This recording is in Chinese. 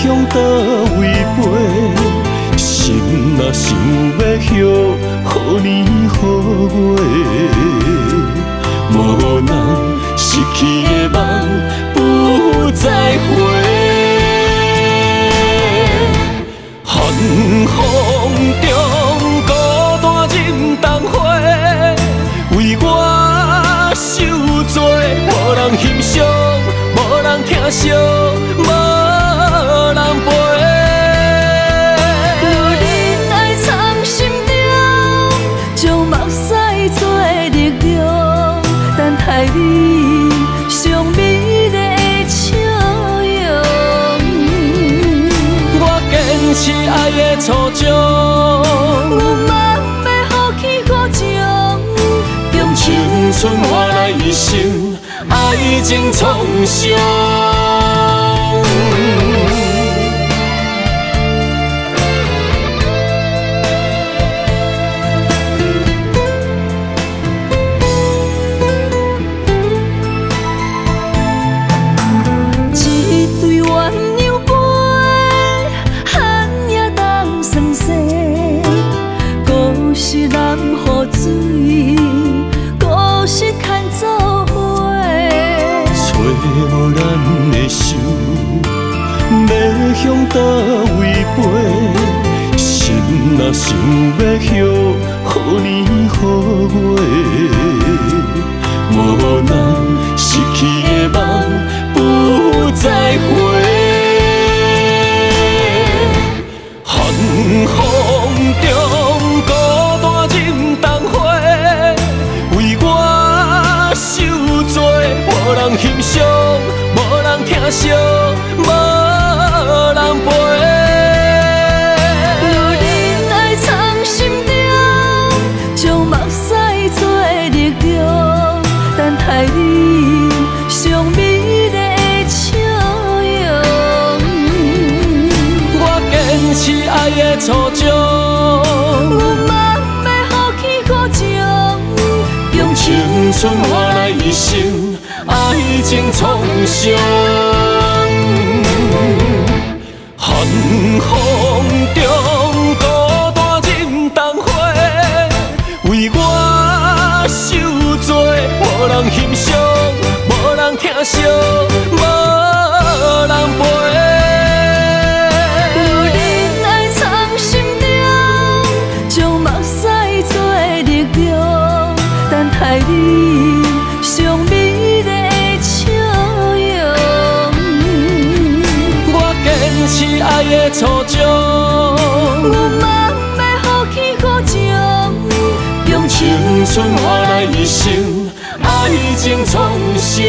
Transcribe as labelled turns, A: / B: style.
A: 向叨位飞？心若想要歇，何年何月，无奈失去的梦。
B: 是爱的
A: 初衷，
B: 有梦要好起好情，
A: 用青春换来一生爱情创伤。无咱的手，要向倒位飞？心若想要许好年好月，无咱惜，无人陪。
B: 若忍爱藏心中，将目屎做力量，等待你？上美丽的笑容。
A: 我坚持爱的初衷，
B: 有梦要好起好情，用
A: 青春换来一生爱情创伤。人欣赏，无人疼惜，无人陪。
B: 若忍爱藏心中，将目屎做力量，等待你上美丽的笑容。
A: 我坚持爱的初衷，
B: 有梦要好起好情，用
A: 青春换来一生已经从夏